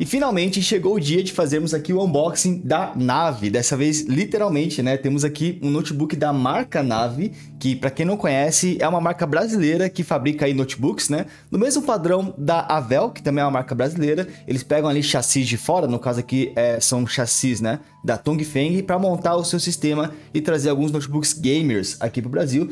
E finalmente chegou o dia de fazermos aqui o unboxing da Nave. Dessa vez, literalmente, né? Temos aqui um notebook da marca Nave, que para quem não conhece, é uma marca brasileira que fabrica aí notebooks, né? No mesmo padrão da Avel, que também é uma marca brasileira. Eles pegam ali chassis de fora, no caso aqui é, são chassis, né? Da Tongfeng, para montar o seu sistema e trazer alguns notebooks gamers aqui para o Brasil.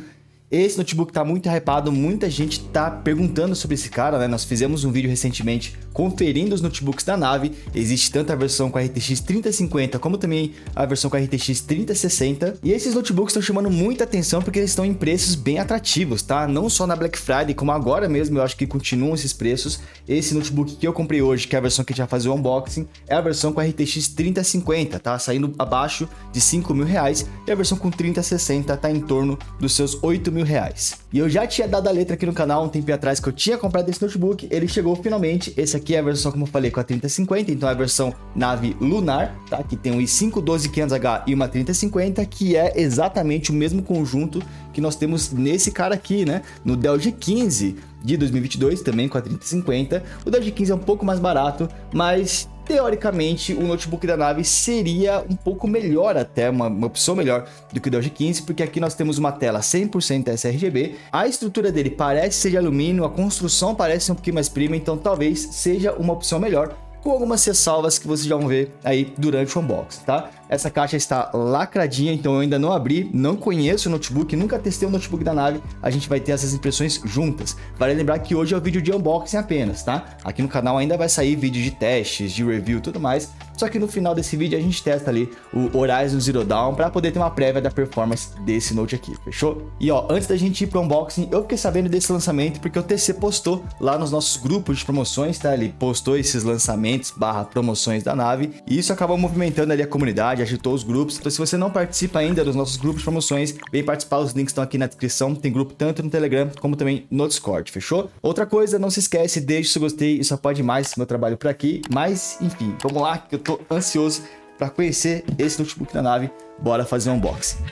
Esse notebook tá muito hypado, muita gente tá perguntando sobre esse cara, né? Nós fizemos um vídeo recentemente conferindo os notebooks da nave. Existe tanto a versão com a RTX 3050 como também a versão com a RTX 3060. E esses notebooks estão chamando muita atenção porque eles estão em preços bem atrativos, tá? Não só na Black Friday, como agora mesmo eu acho que continuam esses preços. Esse notebook que eu comprei hoje, que é a versão que a gente vai fazer o unboxing, é a versão com a RTX 3050, tá? Saindo abaixo de 5 mil reais. E a versão com 3060 tá em torno dos seus 8 mil mil reais. E eu já tinha dado a letra aqui no canal um tempo atrás que eu tinha comprado esse notebook, ele chegou finalmente. Esse aqui é a versão, como eu falei, com a 3050, então é a versão nave lunar, tá? Que tem um i5 12500H e uma 3050, que é exatamente o mesmo conjunto que nós temos nesse cara aqui, né? No Dell G15 de 2022, também com a 3050. O Dell G15 é um pouco mais barato, mas teoricamente o notebook da nave seria um pouco melhor até, uma, uma opção melhor do que o Dell G15, porque aqui nós temos uma tela 100% sRGB, a estrutura dele parece ser de alumínio, a construção parece um pouquinho mais prima, então talvez seja uma opção melhor, com algumas ressalvas que vocês já vão ver aí durante o unboxing, tá? Essa caixa está lacradinha, então eu ainda não abri, não conheço o notebook, nunca testei o notebook da nave, a gente vai ter essas impressões juntas. Vale lembrar que hoje é o vídeo de unboxing apenas, tá? Aqui no canal ainda vai sair vídeo de testes, de review e tudo mais, só que no final desse vídeo a gente testa ali o Horizon Zero Dawn para poder ter uma prévia da performance desse note aqui, fechou? E ó, antes da gente ir pro unboxing, eu fiquei sabendo desse lançamento porque o TC postou lá nos nossos grupos de promoções, tá? Ele postou esses lançamentos barra promoções da nave e isso acabou movimentando ali a comunidade, agitou os grupos. Então, se você não participa ainda dos nossos grupos de promoções, vem participar. Os links estão aqui na descrição. Tem grupo tanto no Telegram como também no Discord, fechou? Outra coisa, não se esquece, deixe seu gostei. Isso pode mais meu trabalho por aqui. Mas, enfim, vamos lá, que eu tô ansioso para conhecer esse notebook da nave. Bora fazer um unboxing.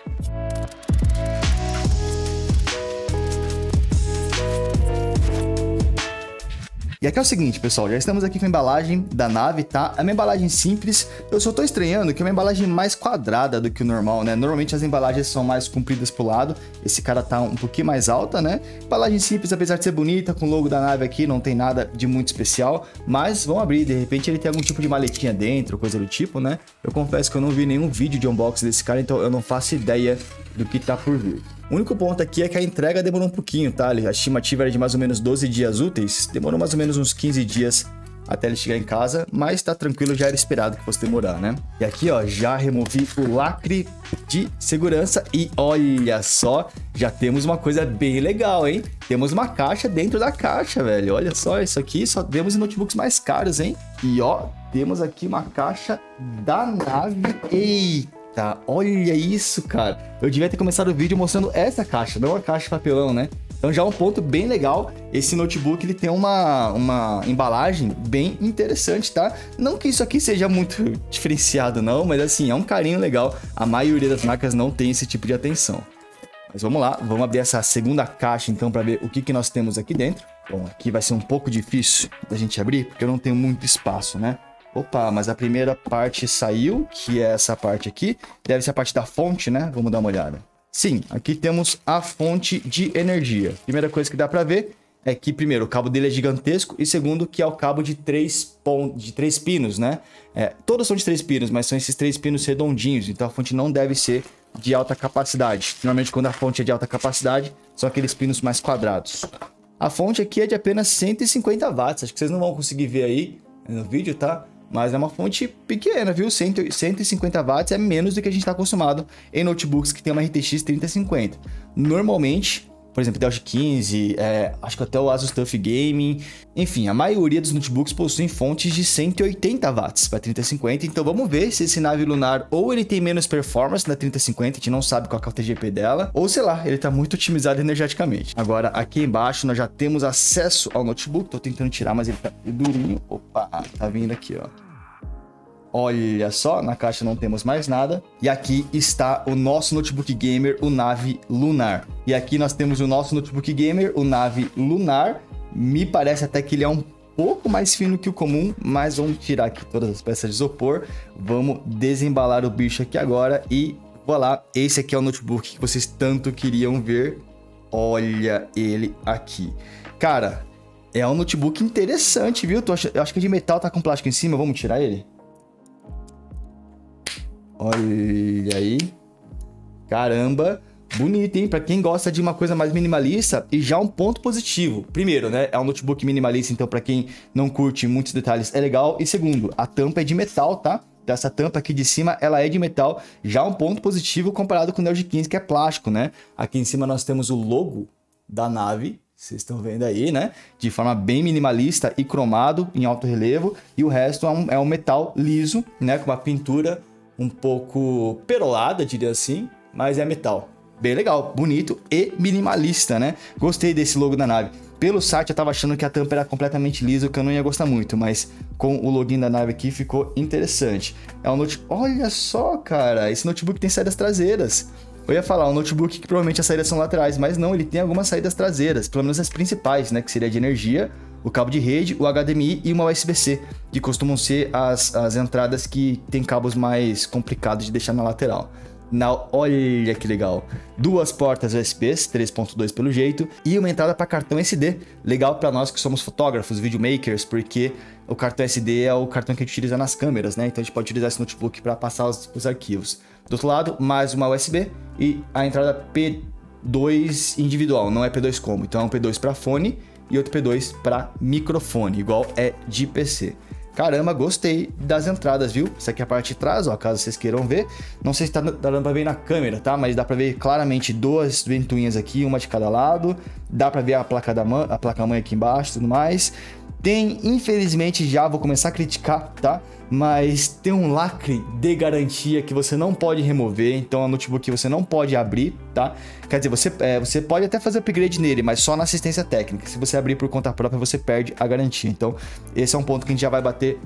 E aqui é o seguinte, pessoal, já estamos aqui com a embalagem da nave, tá? É uma embalagem simples, eu só tô estranhando que é uma embalagem mais quadrada do que o normal, né? Normalmente as embalagens são mais compridas pro lado, esse cara tá um pouquinho mais alta, né? Embalagem simples, apesar de ser bonita, com o logo da nave aqui, não tem nada de muito especial, mas vamos abrir, de repente ele tem algum tipo de maletinha dentro, coisa do tipo, né? Eu confesso que eu não vi nenhum vídeo de unboxing desse cara, então eu não faço ideia do que tá por vir. O único ponto aqui é que a entrega demorou um pouquinho, tá? A estimativa era de mais ou menos 12 dias úteis, demorou mais ou menos uns 15 dias até ele chegar em casa, mas tá tranquilo, já era esperado que fosse demorar, né? E aqui, ó, já removi o lacre de segurança e olha só, já temos uma coisa bem legal, hein? Temos uma caixa dentro da caixa, velho. Olha só, isso aqui só vemos em notebooks mais caros, hein? E ó, temos aqui uma caixa da nave. Eita! Eita, olha isso, cara. Eu devia ter começado o vídeo mostrando essa caixa, não a caixa de papelão, né? Então já é um ponto bem legal. Esse notebook ele tem uma, uma embalagem bem interessante, tá? Não que isso aqui seja muito diferenciado não, mas assim, é um carinho legal. A maioria das marcas não tem esse tipo de atenção. Mas vamos lá, vamos abrir essa segunda caixa então para ver o que, que nós temos aqui dentro. Bom, aqui vai ser um pouco difícil da gente abrir, porque eu não tenho muito espaço, né? Opa, mas a primeira parte saiu, que é essa parte aqui. Deve ser a parte da fonte, né? Vamos dar uma olhada. Sim, aqui temos a fonte de energia. Primeira coisa que dá para ver é que, primeiro, o cabo dele é gigantesco e, segundo, que é o cabo de três, pon de três pinos, né? É, todos são de três pinos, mas são esses três pinos redondinhos, então a fonte não deve ser de alta capacidade. Normalmente, quando a fonte é de alta capacidade, são aqueles pinos mais quadrados. A fonte aqui é de apenas 150 watts, acho que vocês não vão conseguir ver aí no vídeo, tá? Mas é uma fonte pequena, viu? 150 watts é menos do que a gente está acostumado em notebooks que tem uma RTX 3050. Normalmente, por exemplo, Dell G15, é, acho que até o Asus TUF Gaming, enfim, a maioria dos notebooks possuem fontes de 180 watts para 3050, então vamos ver se esse nave lunar ou ele tem menos performance na 3050, a gente não sabe qual é o TGP dela, ou sei lá, ele está muito otimizado energeticamente. Agora, aqui embaixo nós já temos acesso ao notebook, estou tentando tirar, mas ele tá durinho. Opa, tá vindo aqui, ó. Olha só, na caixa não temos mais nada. E aqui está o nosso notebook gamer, o Nave Lunar. E aqui nós temos o nosso notebook gamer, o Nave Lunar. Me parece até que ele é um pouco mais fino que o comum, mas vamos tirar aqui todas as peças de isopor. Vamos desembalar o bicho aqui agora e lá. Esse aqui é o notebook que vocês tanto queriam ver. Olha ele aqui. Cara, é um notebook interessante, viu? Eu acho que é de metal, tá com plástico em cima. Vamos tirar ele? Olha aí. Caramba. Bonito, hein? Pra quem gosta de uma coisa mais minimalista e já um ponto positivo. Primeiro, né? É um notebook minimalista, então para quem não curte muitos detalhes é legal. E segundo, a tampa é de metal, tá? Dessa tampa aqui de cima, ela é de metal. Já um ponto positivo comparado com o Neo G15, que é plástico, né? Aqui em cima nós temos o logo da nave, vocês estão vendo aí, né? De forma bem minimalista e cromado em alto relevo. E o resto é um, é um metal liso, né? Com uma pintura um pouco perolada, diria assim, mas é metal. Bem legal, bonito e minimalista, né? Gostei desse logo da nave. Pelo site eu tava achando que a tampa era completamente lisa, que eu não ia gostar muito, mas com o login da nave aqui ficou interessante. É um notebook... Olha só, cara, esse notebook tem saídas traseiras. Eu ia falar, um notebook que provavelmente as saídas são laterais, mas não, ele tem algumas saídas traseiras, pelo menos as principais, né? Que seria de energia, o cabo de rede, o HDMI e uma USB-C, que costumam ser as, as entradas que tem cabos mais complicados de deixar na lateral. Na, olha que legal. Duas portas USBs, 3.2 pelo jeito, e uma entrada para cartão SD. Legal para nós que somos fotógrafos, videomakers, porque o cartão SD é o cartão que a gente utiliza nas câmeras, né? Então a gente pode utilizar esse notebook para passar os, os, arquivos. Do outro lado, mais uma USB e a entrada P2 individual, não é P2 combo. Então é um P2 para fone e outro P2 para microfone, igual é de PC. Caramba, gostei das entradas, viu? Isso aqui é a parte de trás, ó, caso vocês queiram ver. Não sei se tá, tá dando pra ver na câmera, tá? Mas dá pra ver claramente duas ventoinhas aqui, uma de cada lado. Dá pra ver a placa da mãe, a placa mãe aqui embaixo e tudo mais. Tem, infelizmente, já vou começar a criticar, tá? Mas tem um lacre de garantia que você não pode remover, então a notebook você não pode abrir, tá? Quer dizer, você, é, você pode até fazer upgrade nele, mas só na assistência técnica. Se você abrir por conta própria, você perde a garantia. Então, esse é um ponto que a gente já vai bater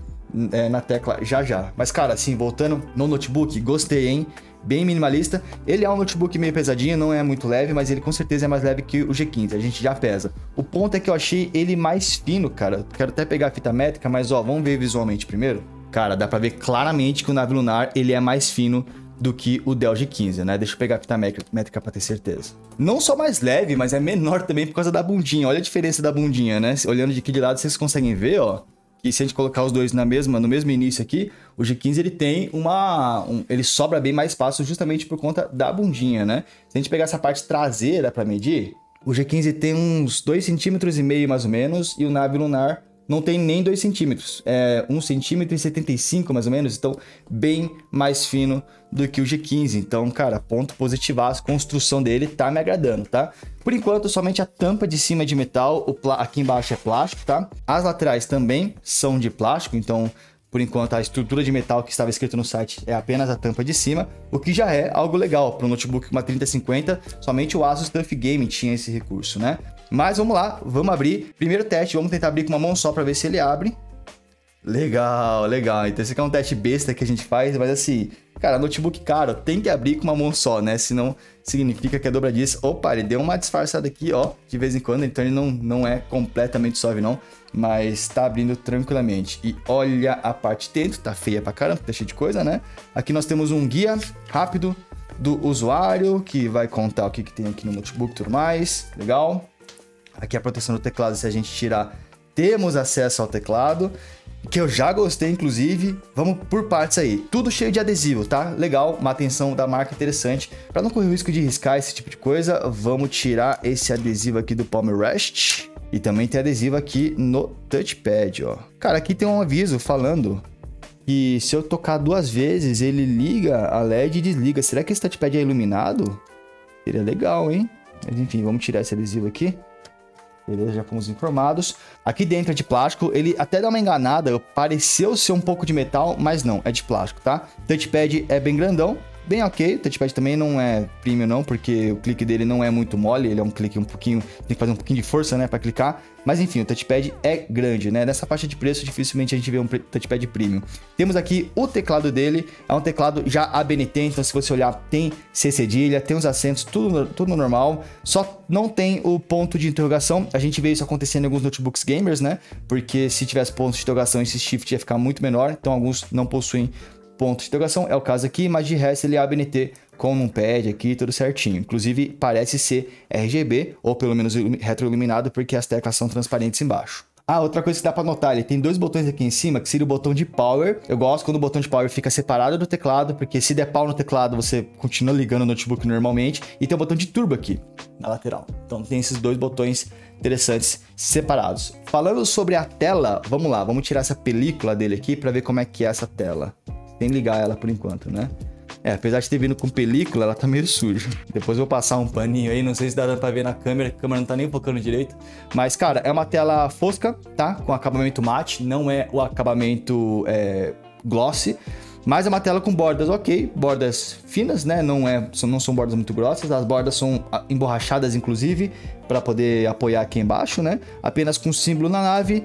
é, na tecla já já. Mas, cara, assim, voltando no notebook, gostei, hein? Bem minimalista. Ele é um notebook meio pesadinho, não é muito leve, mas ele com certeza é mais leve que o G15, a gente já pesa. O ponto é que eu achei ele mais fino, cara. Quero até pegar a fita métrica, mas ó, vamos ver visualmente primeiro. Cara, dá pra ver claramente que o Nave Lunar ele é mais fino do que o Dell G15, né? Deixa eu pegar a fita métrica pra ter certeza. Não só mais leve, mas é menor também por causa da bundinha. Olha a diferença da bundinha, né? Olhando de aqui de lado, vocês conseguem ver, ó que se a gente colocar os dois na mesma, no mesmo início aqui, o G15 ele tem uma, um, ele sobra bem mais espaço justamente por conta da bundinha, né? Se a gente pegar essa parte traseira para medir, o G15 tem uns 2,5 centímetros e meio mais ou menos e o nave lunar não tem nem 2 centímetros, é 1 centímetro e 75 mais ou menos, então bem mais fino do que o G15. Então, cara, ponto positivo, a construção dele tá me agradando, tá? Por enquanto, somente a tampa de cima é de metal, o aqui embaixo é plástico, tá? As laterais também são de plástico, então por enquanto, a estrutura de metal que estava escrito no site é apenas a tampa de cima, o que já é algo legal para um notebook com uma 3050. Somente o Asus TUF Gaming tinha esse recurso, né? Mas vamos lá, vamos abrir. Primeiro teste, vamos tentar abrir com uma mão só para ver se ele abre. Legal, legal. Então esse aqui é um teste besta que a gente faz, mas assim, cara, notebook caro tem que abrir com uma mão só, né? Senão significa que a dobradiça... Opa, ele deu uma disfarçada aqui, ó, de vez em quando, então ele não, não é completamente suave não, mas tá abrindo tranquilamente. E olha a parte de dentro, tá feia pra caramba, tá cheio de coisa, né? Aqui nós temos um guia rápido do usuário, que vai contar o que, que tem aqui no notebook e tudo mais, legal. Aqui a proteção do teclado, se a gente tirar, temos acesso ao teclado, que eu já gostei, inclusive. Vamos por partes aí. Tudo cheio de adesivo, tá? Legal, uma atenção da marca interessante. Para não correr o risco de riscar esse tipo de coisa, vamos tirar esse adesivo aqui do Palm Rest. E também tem adesivo aqui no touchpad, ó. Cara, aqui tem um aviso falando que se eu tocar duas vezes, ele liga a LED e desliga. Será que esse touchpad é iluminado? Seria legal, hein? Mas enfim, vamos tirar esse adesivo aqui. Beleza, já fomos informados. Aqui dentro é de plástico, ele até dá uma enganada, pareceu ser um pouco de metal, mas não, é de plástico, tá? Touchpad é bem grandão, bem ok. O touchpad também não é premium não, porque o clique dele não é muito mole, ele é um clique um pouquinho, tem que fazer um pouquinho de força, né, para clicar. Mas enfim, o touchpad é grande, né? Nessa faixa de preço, dificilmente a gente vê um touchpad premium. Temos aqui o teclado dele, é um teclado já ABNT, então se você olhar, tem C cedilha, tem os acentos, tudo, tudo normal. Só não tem o ponto de interrogação. A gente vê isso acontecendo em alguns notebooks gamers, né? Porque se tivesse ponto de interrogação, esse shift ia ficar muito menor, então alguns não possuem ponto de interrogação. É o caso aqui, mas de resto ele é ABNT com um pad aqui, tudo certinho. Inclusive, parece ser RGB, ou pelo menos retroiluminado, porque as teclas são transparentes embaixo. Ah, outra coisa que dá para notar, ele tem dois botões aqui em cima, que seria o botão de power. Eu gosto quando o botão de power fica separado do teclado, porque se der pau no teclado, você continua ligando o notebook normalmente. E tem o botão de turbo aqui, na lateral. Então tem esses dois botões interessantes separados. Falando sobre a tela, vamos lá, vamos tirar essa película dele aqui para ver como é que é essa tela. Sem ligar ela por enquanto, né? É, apesar de ter vindo com película, ela tá meio suja. Depois eu vou passar um paninho aí, não sei se dá pra ver na câmera, a câmera não tá nem focando direito. Mas, cara, é uma tela fosca, tá? Com acabamento mate, não é o acabamento é, glossy. Mas é uma tela com bordas ok, bordas finas, né? Não, é, não são bordas muito grossas, as bordas são ah, emborrachadas, inclusive, para poder apoiar aqui embaixo, né? Apenas com símbolo na nave,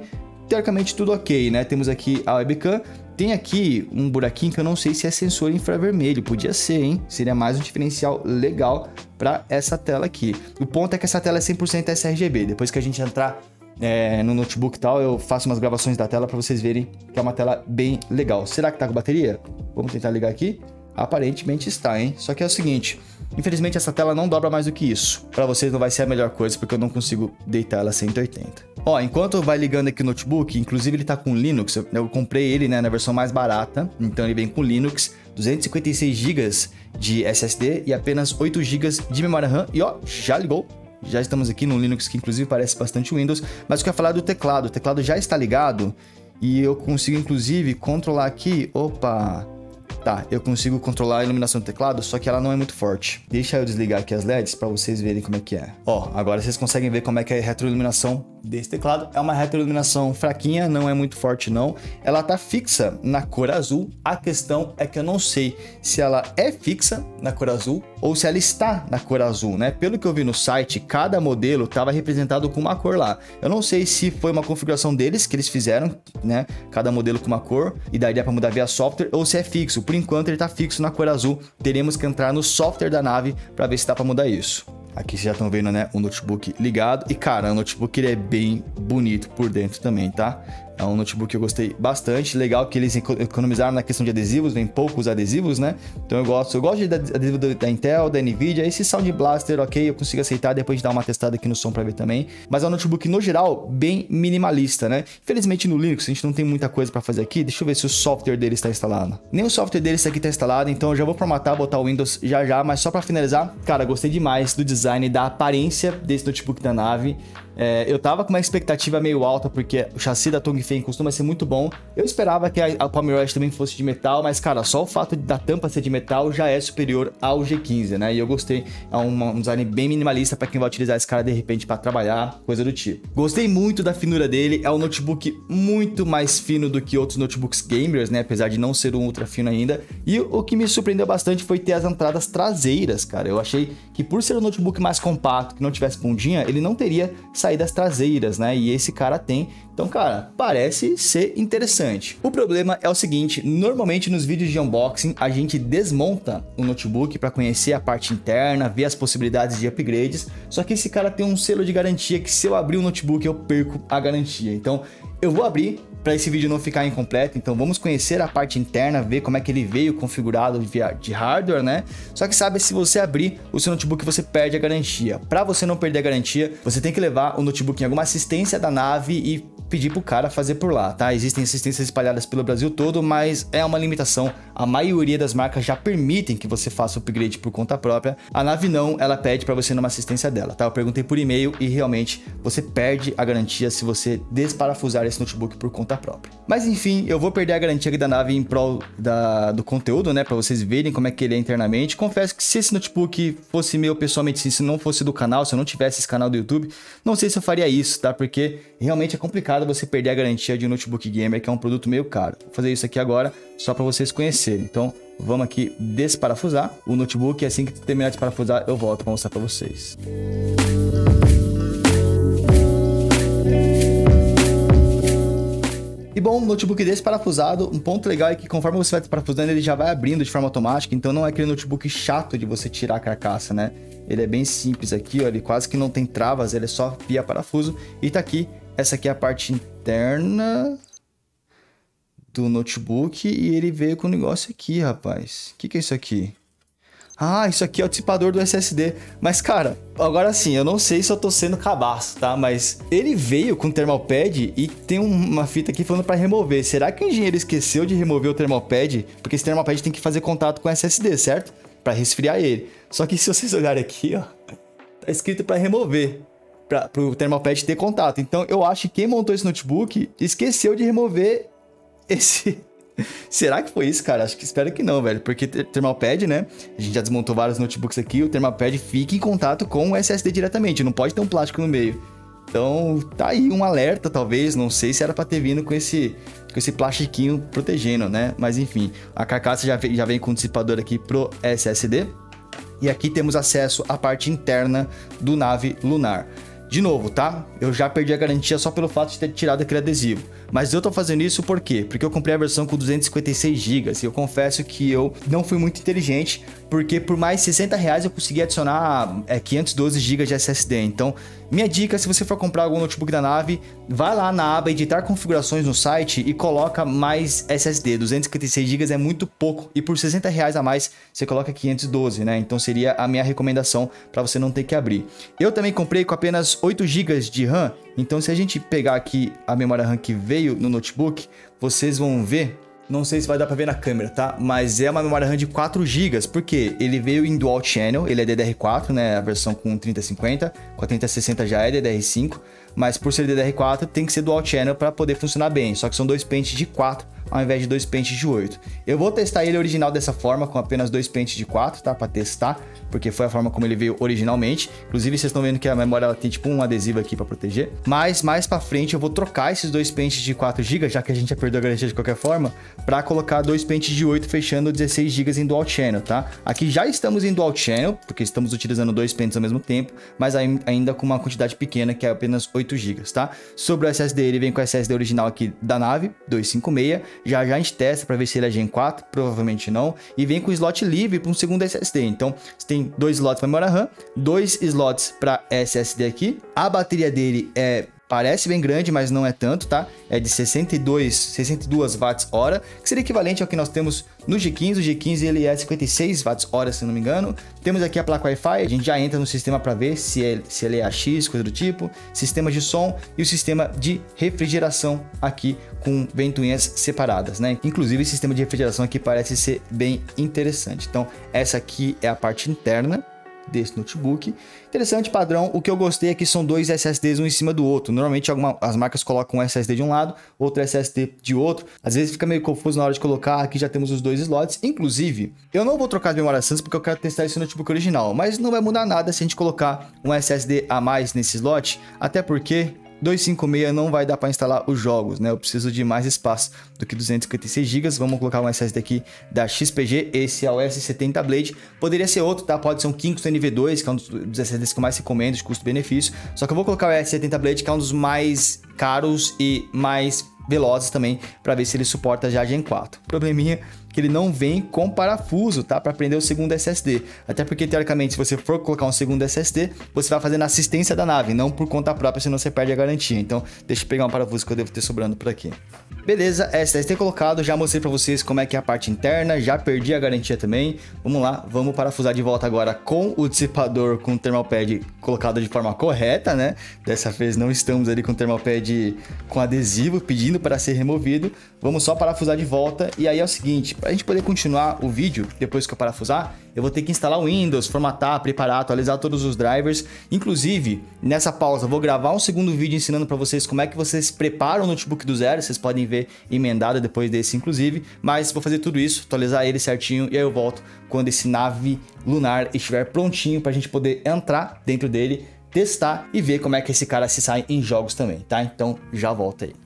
teoricamente tudo ok, né? Temos aqui a webcam, tem aqui um buraquinho que eu não sei se é sensor infravermelho, podia ser, hein? Seria mais um diferencial legal para essa tela aqui. O ponto é que essa tela é 100% sRGB. Depois que a gente entrar é, no notebook e tal, eu faço umas gravações da tela para vocês verem que é uma tela bem legal. Será que tá com bateria? Vamos tentar ligar aqui. Aparentemente está, hein? Só que é o seguinte, infelizmente essa tela não dobra mais do que isso. Para vocês não vai ser a melhor coisa porque eu não consigo deitar ela 180. Ó, enquanto vai ligando aqui o notebook, inclusive ele tá com Linux, eu comprei ele, né, na versão mais barata, então ele vem com Linux, 256 GB de SSD e apenas 8 GB de memória RAM e ó, já ligou. Já estamos aqui no Linux que inclusive parece bastante Windows, mas eu quero falar do teclado. O teclado já está ligado e eu consigo inclusive controlar aqui, opa, Tá, eu consigo controlar a iluminação do teclado, só que ela não é muito forte. Deixa eu desligar aqui as LEDs para vocês verem como é que é. Ó, agora vocês conseguem ver como é que é a retroiluminação desse teclado. É uma retroiluminação fraquinha, não é muito forte não. Ela tá fixa na cor azul. A questão é que eu não sei se ela é fixa na cor azul ou se ela está na cor azul, né? Pelo que eu vi no site, cada modelo estava representado com uma cor lá. Eu não sei se foi uma configuração deles que eles fizeram, né? Cada modelo com uma cor e daí dá para mudar via software ou se é fixo. Por enquanto ele está fixo na cor azul. Teremos que entrar no software da nave para ver se dá para mudar isso. Aqui vocês já estão vendo, né, o notebook ligado. E, cara, o notebook ele é bem bonito por dentro também, tá? É um notebook que eu gostei bastante. Legal que eles economizaram na questão de adesivos, vem poucos adesivos, né? Então eu gosto. Eu gosto de adesivo da Intel, da Nvidia. Esse Sound Blaster, ok, eu consigo aceitar depois de dar uma testada aqui no som para ver também. Mas é um notebook, no geral, bem minimalista, né? Infelizmente no Linux a gente não tem muita coisa para fazer aqui. Deixa eu ver se o software dele está instalado. Nem o software dele aqui está instalado, então eu já vou formatar, botar o Windows já já. Mas só para finalizar, cara, gostei demais do design, da aparência desse notebook da nave. É, eu tava com uma expectativa meio alta, porque o chassi da Tongfeng costuma ser muito bom. Eu esperava que a, a também fosse de metal, mas, cara, só o fato da tampa ser de metal já é superior ao G15, né? E eu gostei. É um, um design bem minimalista para quem vai utilizar esse cara de repente para trabalhar, coisa do tipo. Gostei muito da finura dele. É um notebook muito mais fino do que outros notebooks gamers, né? Apesar de não ser um ultra fino ainda. E o que me surpreendeu bastante foi ter as entradas traseiras, cara. Eu achei que por ser um notebook mais compacto, que não tivesse bundinha, ele não teria saídas traseiras, né? E esse cara tem. Então, cara, parece ser interessante. O problema é o seguinte, normalmente nos vídeos de unboxing a gente desmonta o notebook para conhecer a parte interna, ver as possibilidades de upgrades, só que esse cara tem um selo de garantia que se eu abrir o notebook eu perco a garantia. Então, eu vou abrir para esse vídeo não ficar incompleto, então vamos conhecer a parte interna, ver como é que ele veio configurado de hardware, né? Só que sabe, se você abrir o seu notebook, você perde a garantia. Para você não perder a garantia, você tem que levar o notebook em alguma assistência da nave e pedir pro cara fazer por lá, tá? Existem assistências espalhadas pelo Brasil todo, mas é uma limitação. A maioria das marcas já permitem que você faça o upgrade por conta própria. A nave não, ela pede para você numa assistência dela, tá? Eu perguntei por e-mail e realmente você perde a garantia se você desparafusar esse notebook por conta própria. Mas enfim, eu vou perder a garantia aqui da nave em prol da, do conteúdo, né? Para vocês verem como é que ele é internamente. Confesso que se esse notebook fosse meu pessoalmente, se não fosse do canal, se eu não tivesse esse canal do YouTube, não sei se eu faria isso, tá? Porque realmente é complicado você perder a garantia de um notebook gamer, que é um produto meio caro. Vou fazer isso aqui agora só para vocês conhecerem. Então, vamos aqui desparafusar o notebook e assim que terminar de parafusar eu volto para mostrar para vocês. E bom, notebook desse parafusado, um ponto legal é que conforme você vai parafusando, ele já vai abrindo de forma automática, então não é aquele notebook chato de você tirar a carcaça, né? Ele é bem simples aqui, ó, ele quase que não tem travas, ele é só via parafuso. E tá aqui, essa aqui é a parte interna do notebook e ele veio com o um negócio aqui, rapaz. O que, que é isso aqui? Ah, isso aqui é o dissipador do SSD. Mas, cara, agora sim, eu não sei se eu tô sendo cabaço, tá? Mas ele veio com o thermal pad e tem uma fita aqui falando para remover. Será que o engenheiro esqueceu de remover o thermal pad? Porque esse thermal pad tem que fazer contato com o SSD, certo? Para resfriar ele. Só que se vocês olharem aqui, ó, tá escrito para remover. Para o thermal pad ter contato. Então eu acho que quem montou esse notebook esqueceu de remover esse Será que foi isso, cara? Acho que espero que não, velho. Porque Thermalpad, né? A gente já desmontou vários notebooks aqui. O Thermalpad fica em contato com o SSD diretamente. Não pode ter um plástico no meio. Então, tá aí um alerta, talvez. Não sei se era para ter vindo com esse, com esse plastiquinho protegendo, né? Mas enfim, a carcaça já vem, já vem com dissipador aqui pro SSD. E aqui temos acesso à parte interna do nave lunar. De novo, tá? Eu já perdi a garantia só pelo fato de ter tirado aquele adesivo. Mas eu tô fazendo isso por quê? Porque eu comprei a versão com 256 GB e eu confesso que eu não fui muito inteligente, porque por mais 60 reais eu consegui adicionar é, 512 GB de SSD. Então, minha dica, se você for comprar algum notebook da nave, vai lá na aba editar configurações no site e coloca mais SSD. 256 GB é muito pouco e por 60 reais a mais você coloca 512, né? Então seria a minha recomendação para você não ter que abrir. Eu também comprei com apenas 8 GB de RAM então, se a gente pegar aqui a memória RAM que veio no notebook, vocês vão ver não sei se vai dar para ver na câmera, tá? Mas é uma memória RAM de 4 GB, porque ele veio em dual channel, ele é DDR4, né? A versão com 3050, com a 3060 já é DDR5, mas por ser DDR4 tem que ser dual channel para poder funcionar bem, só que são dois pentes de 4 ao invés de dois pentes de 8. Eu vou testar ele original dessa forma, com apenas dois pentes de 4, tá? Para testar, porque foi a forma como ele veio originalmente. Inclusive, vocês estão vendo que a memória ela tem tipo um adesivo aqui para proteger. Mas mais para frente eu vou trocar esses dois pentes de 4 GB, já que a gente já perdeu a garantia de qualquer forma, para colocar dois pentes de 8 fechando 16 GB em dual channel, tá? Aqui já estamos em dual channel, porque estamos utilizando dois pentes ao mesmo tempo, mas ainda com uma quantidade pequena, que é apenas 8 GB, tá? Sobre o SSD, ele vem com o SSD original aqui da nave, 256, já já a gente testa para ver se ele é Gen 4, provavelmente não. E vem com slot livre para um segundo SSD. Então, você tem dois slots para memória RAM, dois slots para SSD aqui. A bateria dele é Parece bem grande, mas não é tanto, tá? É de 62, 62 watts hora, que seria equivalente ao que nós temos no G15. O G15 ele é 56 watts hora, se não me engano. Temos aqui a placa Wi-Fi, a gente já entra no sistema para ver se, é, se ele é AX, coisa do tipo. Sistema de som e o sistema de refrigeração aqui com ventoinhas separadas, né? Inclusive, o sistema de refrigeração aqui parece ser bem interessante. Então, essa aqui é a parte interna desse notebook. Interessante padrão, o que eu gostei é que são dois SSDs um em cima do outro. Normalmente alguma, as marcas colocam um SSD de um lado, outro SSD de outro. Às vezes fica meio confuso na hora de colocar, aqui já temos os dois slots. Inclusive, eu não vou trocar de memória SANS porque eu quero testar esse notebook original, mas não vai mudar nada se a gente colocar um SSD a mais nesse slot, até porque 256 não vai dar para instalar os jogos, né? Eu preciso de mais espaço do que 256 GB. Vamos colocar um SSD aqui da XPG, esse é o S70 Blade. Poderia ser outro, tá? Pode ser um Kingston NV2, que é um dos SSDs que eu mais recomendo de custo-benefício. Só que eu vou colocar o S70 Blade, que é um dos mais caros e mais velozes também, para ver se ele suporta já Gen 4. Probleminha que ele não vem com parafuso, tá? Para prender o segundo SSD. Até porque, teoricamente, se você for colocar um segundo SSD, você vai fazer na assistência da nave, não por conta própria, senão você perde a garantia. Então, deixa eu pegar um parafuso que eu devo ter sobrando por aqui. Beleza, SSD colocado, já mostrei para vocês como é que é a parte interna, já perdi a garantia também. Vamos lá, vamos parafusar de volta agora com o dissipador com o thermal pad colocado de forma correta, né? Dessa vez não estamos ali com o thermal pad com adesivo pedindo para ser removido. Vamos só parafusar de volta e aí é o seguinte, para a gente poder continuar o vídeo depois que eu parafusar, eu vou ter que instalar o Windows, formatar, preparar, atualizar todos os drivers. Inclusive, nessa pausa, vou gravar um segundo vídeo ensinando para vocês como é que vocês preparam o notebook do zero. Vocês podem ver emendado depois desse, inclusive. Mas vou fazer tudo isso, atualizar ele certinho e aí eu volto quando esse nave lunar estiver prontinho para a gente poder entrar dentro dele, testar e ver como é que esse cara se sai em jogos também, tá? Então já volta aí.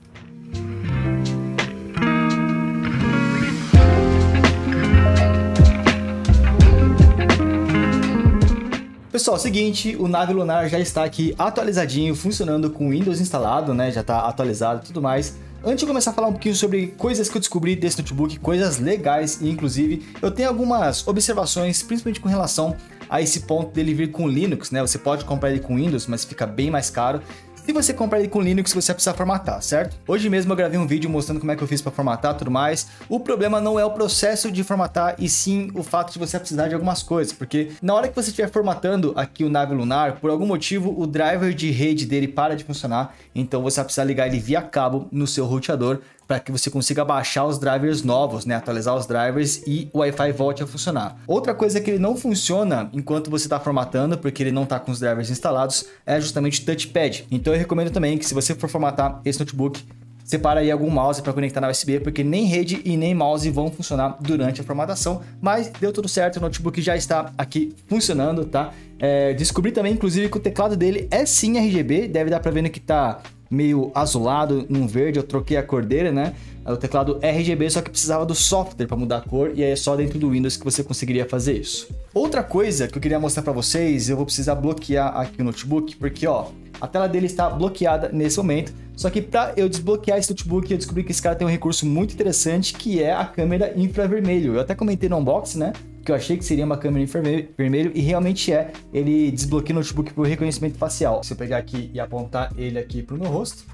Pessoal, é seguinte, o Nave Lunar já está aqui atualizadinho, funcionando com Windows instalado, né? Já está atualizado e tudo mais. Antes de começar a falar um pouquinho sobre coisas que eu descobri desse notebook, coisas legais e inclusive eu tenho algumas observações, principalmente com relação a esse ponto dele vir com Linux, né? Você pode comprar ele com Windows, mas fica bem mais caro. Se você comprar ele com Linux, você vai precisar formatar, certo? Hoje mesmo eu gravei um vídeo mostrando como é que eu fiz para formatar e tudo mais. O problema não é o processo de formatar, e sim o fato de você precisar de algumas coisas, porque na hora que você estiver formatando aqui o Nave Lunar, por algum motivo o driver de rede dele para de funcionar, então você vai precisar ligar ele via cabo no seu roteador para que você consiga baixar os drivers novos, né? Atualizar os drivers e o Wi-Fi volte a funcionar. Outra coisa que ele não funciona enquanto você está formatando, porque ele não está com os drivers instalados, é justamente o touchpad. Então eu recomendo também que se você for formatar esse notebook, separa aí algum mouse para conectar na USB, porque nem rede e nem mouse vão funcionar durante a formatação, mas deu tudo certo, o notebook já está aqui funcionando, tá? É, descobri também, inclusive, que o teclado dele é sim RGB, deve dar para ver que tá meio azulado, num verde, eu troquei a cor dele, né? O teclado RGB, só que precisava do software para mudar a cor, e aí é só dentro do Windows que você conseguiria fazer isso. Outra coisa que eu queria mostrar para vocês, eu vou precisar bloquear aqui o notebook, porque ó, a tela dele está bloqueada nesse momento, só que para eu desbloquear esse notebook, eu descobri que esse cara tem um recurso muito interessante, que é a câmera infravermelho. Eu até comentei no unboxing, né? Que eu achei que seria uma câmera infravermelho e realmente é. Ele desbloqueia o notebook por reconhecimento facial. Se eu pegar aqui e apontar ele aqui pro meu rosto,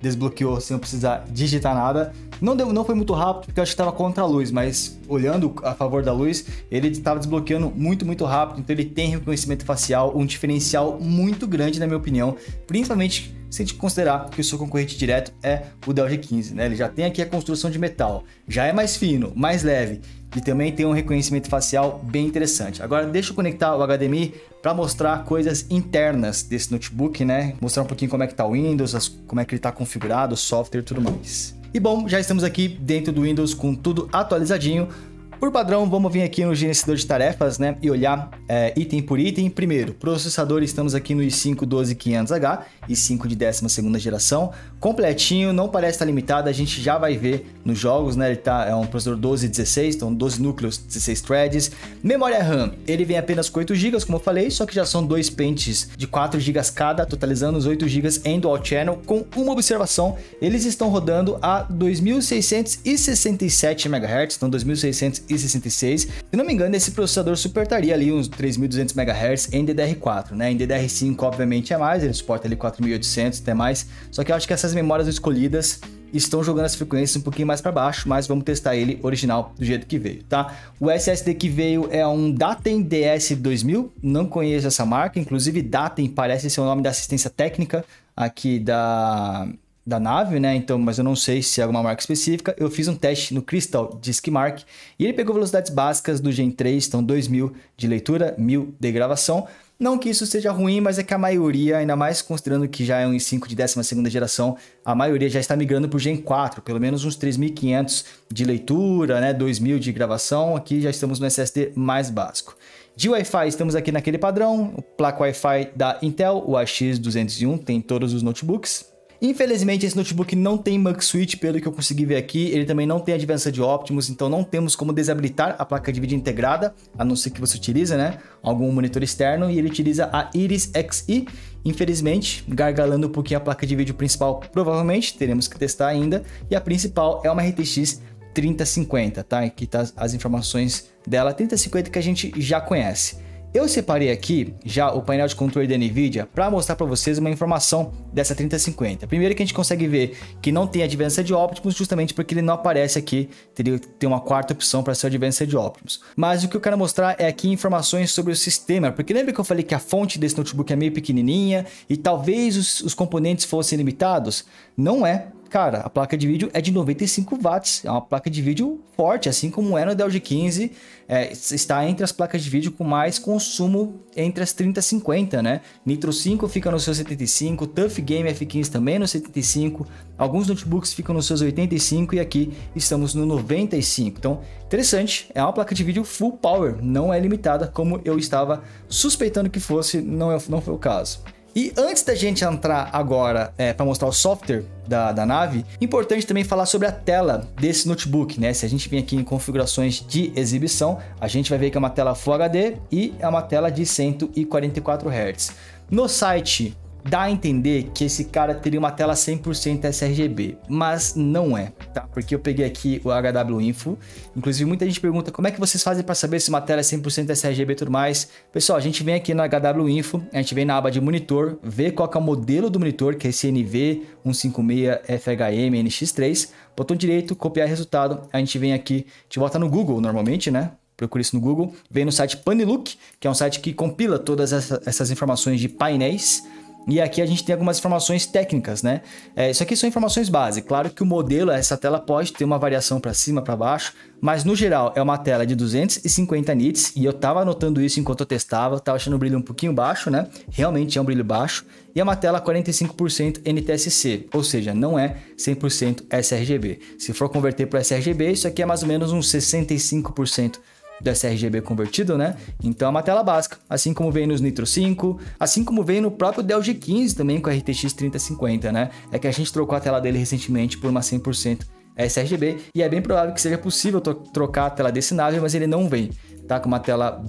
desbloqueou sem eu precisar digitar nada. Não, deu, não foi muito rápido porque eu acho que estava contra a luz, mas olhando a favor da luz, ele estava desbloqueando muito, muito rápido. Então ele tem reconhecimento facial, um diferencial muito grande, na minha opinião, principalmente se a gente considerar que o seu concorrente direto é o Dell G15, né? Ele já tem aqui a construção de metal, já é mais fino, mais leve e também tem um reconhecimento facial bem interessante. Agora deixa eu conectar o HDMI para mostrar coisas internas desse notebook, né? Mostrar um pouquinho como é que tá o Windows, como é que ele está configurado, o software e tudo mais. E bom, já estamos aqui dentro do Windows com tudo atualizadinho. Por padrão, vamos vir aqui no gerenciador de tarefas né, e olhar é, item por item. Primeiro, processador, estamos aqui no i5 12500H, i5 de 12ª geração. Completinho, não parece estar limitado, a gente já vai ver nos jogos, né? Ele tá, é um processador 1216, então 12 núcleos, 16 threads. Memória RAM, ele vem apenas com 8 GB, como eu falei, só que já são dois pentes de 4 GB cada, totalizando os 8 GB em dual channel, com uma observação, eles estão rodando a 2667 MHz, então 2600 66. Se não me engano, esse processador suportaria ali uns 3200 MHz em DDR4, né? Em DDR5, obviamente, é mais, ele suporta ali 4800 até mais. Só que eu acho que essas memórias escolhidas estão jogando as frequências um pouquinho mais para baixo, mas vamos testar ele original do jeito que veio, tá? O SSD que veio é um Datem DS2000, não conheço essa marca, inclusive Datem parece ser o nome da assistência técnica aqui da da nave, né? Então, mas eu não sei se é alguma marca específica. Eu fiz um teste no Crystal Disk Mark e ele pegou velocidades básicas do Gen 3, então 2000 de leitura, 1000 de gravação. Não que isso seja ruim, mas é que a maioria, ainda mais considerando que já é um i5 de 12 geração, a maioria já está migrando para o Gen 4, pelo menos uns 3.500 de leitura, né, 2.000 de gravação, aqui já estamos no SSD mais básico. De Wi-Fi, estamos aqui naquele padrão, placa Wi-Fi da Intel, o AX201, tem todos os notebooks, Infelizmente, esse notebook não tem Mux Switch, pelo que eu consegui ver aqui. Ele também não tem Advanced Optimus, então não temos como desabilitar a placa de vídeo integrada, a não ser que você utilize, né, algum monitor externo. E ele utiliza a Iris Xi. Infelizmente, gargalando um pouquinho a placa de vídeo principal, provavelmente teremos que testar ainda. E a principal é uma RTX 3050, tá? Aqui tá as informações dela, 3050 que a gente já conhece. Eu separei aqui já o painel de controle da Nvidia para mostrar para vocês uma informação dessa 3050. Primeiro que a gente consegue ver que não tem Advanced Optimus justamente porque ele não aparece aqui, teria ter uma quarta opção para ser Advanced Optimus. Mas o que eu quero mostrar é aqui informações sobre o sistema, porque lembra que eu falei que a fonte desse notebook é meio pequenininha e talvez os, os componentes fossem limitados? Não é, Cara, a placa de vídeo é de 95 watts, é uma placa de vídeo forte, assim como é no Dell G15, é, está entre as placas de vídeo com mais consumo entre as 30 e 50, né? Nitro 5 fica no seu 75, Tough Game F15 também no 75, alguns notebooks ficam nos seus 85 e aqui estamos no 95. Então, interessante, é uma placa de vídeo full power, não é limitada como eu estava suspeitando que fosse, não, é, não foi o caso. E antes da gente entrar agora é, para mostrar o software da, da nave, importante também falar sobre a tela desse notebook, né? Se a gente vir aqui em configurações de exibição, a gente vai ver que é uma tela Full HD e é uma tela de 144 Hz. No site dá a entender que esse cara teria uma tela 100% sRGB, mas não é, tá? Porque eu peguei aqui o HW Info, inclusive muita gente pergunta como é que vocês fazem para saber se uma tela é 100% sRGB e tudo mais. Pessoal, a gente vem aqui no HW Info, a gente vem na aba de monitor, vê qual é o modelo do monitor, que é esse NV156FHM NX3, botão direito, copiar resultado, a gente vem aqui, a gente bota no Google normalmente, né? procure isso no Google, vem no site Panilook, que é um site que compila todas essas informações de painéis e aqui a gente tem algumas informações técnicas, né? É, isso aqui são informações básicas. Claro que o modelo, essa tela pode ter uma variação para cima, para baixo, mas no geral é uma tela de 250 nits e eu tava anotando isso enquanto eu testava, tava achando o brilho um pouquinho baixo, né? Realmente é um brilho baixo. E é uma tela 45% NTSC, ou seja, não é 100% sRGB. Se for converter para sRGB, isso aqui é mais ou menos uns 65% do sRGB convertido, né? Então é uma tela básica, assim como vem nos Nitro 5, assim como vem no próprio Dell G15 também com a RTX 3050, né? É que a gente trocou a tela dele recentemente por uma 100% sRGB e é bem provável que seja possível trocar a tela desse nave, mas ele não vem, tá? Com uma tela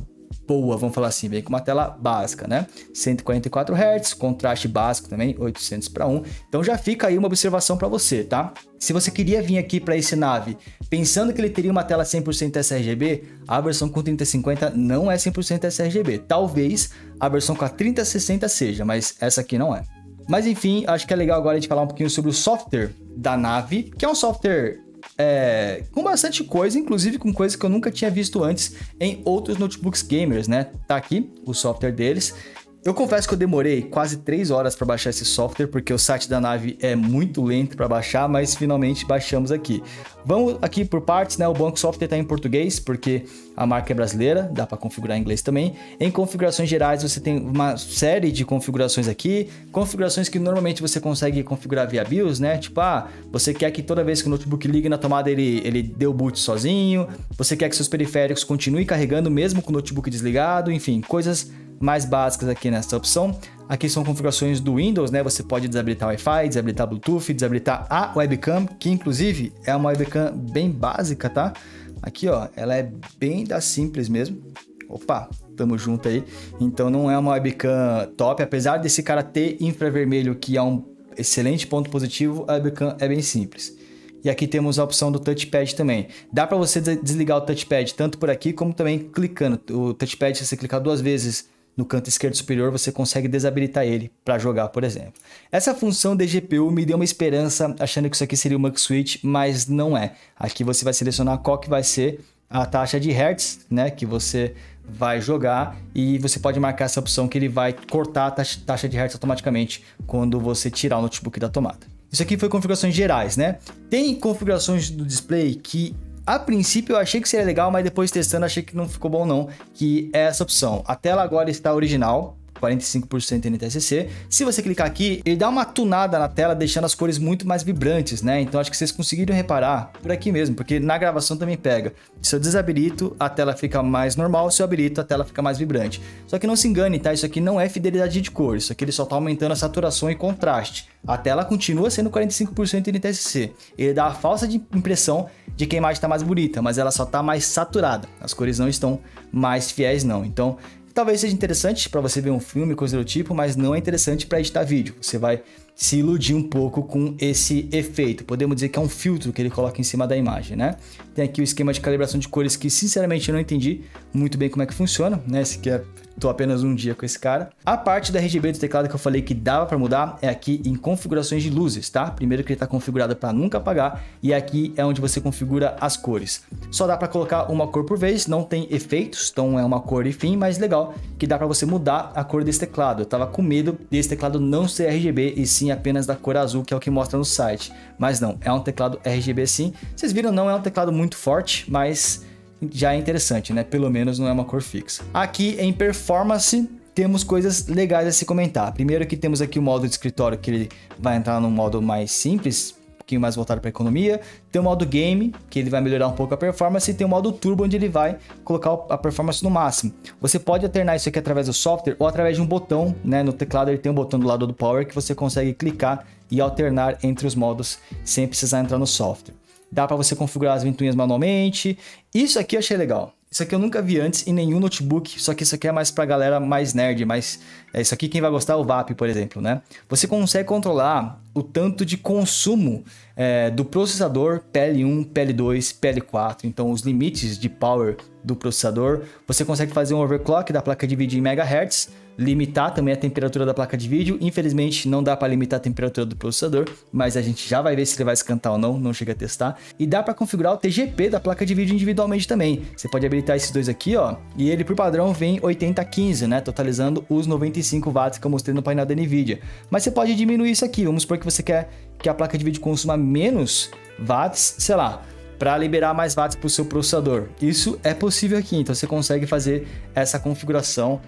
boa, vamos falar assim, vem com uma tela básica, né? 144 Hz, contraste básico também, 800 para 1. Então já fica aí uma observação para você, tá? Se você queria vir aqui para esse nave pensando que ele teria uma tela 100% sRGB, a versão com 3050 não é 100% sRGB. Talvez a versão com a 3060 seja, mas essa aqui não é. Mas enfim, acho que é legal agora a gente falar um pouquinho sobre o software da nave, que é um software é, com bastante coisa, inclusive com coisas que eu nunca tinha visto antes em outros notebooks gamers, né? Tá aqui o software deles. Eu confesso que eu demorei quase 3 horas para baixar esse software, porque o site da nave é muito lento para baixar, mas finalmente baixamos aqui. Vamos aqui por partes, né? O banco software está em português, porque a marca é brasileira, dá para configurar em inglês também. Em configurações gerais, você tem uma série de configurações aqui, configurações que normalmente você consegue configurar via BIOS, né? Tipo, ah, você quer que toda vez que o notebook ligue na tomada ele, ele dê o boot sozinho, você quer que seus periféricos continuem carregando mesmo com o notebook desligado, enfim, coisas mais básicas aqui nessa opção. Aqui são configurações do Windows, né? Você pode desabilitar Wi-Fi, desabilitar Bluetooth, desabilitar a webcam, que inclusive é uma webcam bem básica, tá? Aqui, ó, ela é bem da simples mesmo. Opa, tamo junto aí. Então não é uma webcam top, apesar desse cara ter infravermelho, que é um excelente ponto positivo, a webcam é bem simples. E aqui temos a opção do touchpad também. Dá para você desligar o touchpad tanto por aqui como também clicando. O touchpad, se você clicar duas vezes no canto esquerdo superior você consegue desabilitar ele para jogar, por exemplo. Essa função de GPU me deu uma esperança achando que isso aqui seria o Mux Switch, mas não é. Aqui você vai selecionar qual que vai ser a taxa de hertz, né, que você vai jogar e você pode marcar essa opção que ele vai cortar a taxa de hertz automaticamente quando você tirar o notebook da tomada. Isso aqui foi configurações gerais, né? Tem configurações do display que a princípio eu achei que seria legal, mas depois testando achei que não ficou bom não, que é essa opção. A tela agora está original, 45% NTSC. Se você clicar aqui, ele dá uma tunada na tela, deixando as cores muito mais vibrantes, né? Então acho que vocês conseguiram reparar por aqui mesmo, porque na gravação também pega. Se eu desabilito, a tela fica mais normal, se eu habilito, a tela fica mais vibrante. Só que não se engane, tá? Isso aqui não é fidelidade de cor, isso aqui ele só tá aumentando a saturação e contraste. A tela continua sendo 45% NTSC. Ele dá a falsa impressão de que a imagem está mais bonita, mas ela só está mais saturada. As cores não estão mais fiéis não. Então, Talvez seja interessante para você ver um filme, coisa do tipo, mas não é interessante para editar vídeo. Você vai se iludir um pouco com esse efeito. Podemos dizer que é um filtro que ele coloca em cima da imagem, né? Tem aqui o esquema de calibração de cores que, sinceramente, eu não entendi muito bem como é que funciona, né? Esse aqui é tô apenas um dia com esse cara. A parte da RGB do teclado que eu falei que dava para mudar é aqui em configurações de luzes, tá? Primeiro que ele está configurado para nunca apagar e aqui é onde você configura as cores. Só dá para colocar uma cor por vez, não tem efeitos, então é uma cor e fim, mas legal que dá para você mudar a cor desse teclado. Eu tava com medo desse teclado não ser RGB e sim apenas da cor azul, que é o que mostra no site. Mas não, é um teclado RGB sim. Vocês viram, não é um teclado muito forte, mas já é interessante, né? Pelo menos não é uma cor fixa. Aqui em performance temos coisas legais a se comentar. Primeiro que temos aqui o modo de escritório que ele vai entrar num modo mais simples, pouquinho mais voltado para economia. Tem o modo game, que ele vai melhorar um pouco a performance, e tem o modo turbo, onde ele vai colocar a performance no máximo. Você pode alternar isso aqui através do software ou através de um botão, né? No teclado ele tem um botão do lado do power que você consegue clicar e alternar entre os modos sem precisar entrar no software. Dá para você configurar as ventoinhas manualmente. Isso aqui eu achei legal. Isso aqui eu nunca vi antes em nenhum notebook, só que isso aqui é mais pra galera mais nerd, mas é isso aqui quem vai gostar é o VAP, por exemplo, né? Você consegue controlar o tanto de consumo é, do processador PL1, PL2, PL4, então os limites de power do processador. Você consegue fazer um overclock da placa de vídeo em megahertz, limitar também a temperatura da placa de vídeo. Infelizmente, não dá para limitar a temperatura do processador, mas a gente já vai ver se ele vai esquentar ou não, não chega a testar. E dá para configurar o TGP da placa de vídeo individualmente também. Você pode habilitar esses dois aqui, ó, e ele por padrão vem 8015, né, totalizando os 95 watts que eu mostrei no painel da Nvidia. Mas você pode diminuir isso aqui. Vamos supor que você quer que a placa de vídeo consuma menos watts, sei lá, para liberar mais watts para o seu processador. Isso é possível aqui, então você consegue fazer essa configuração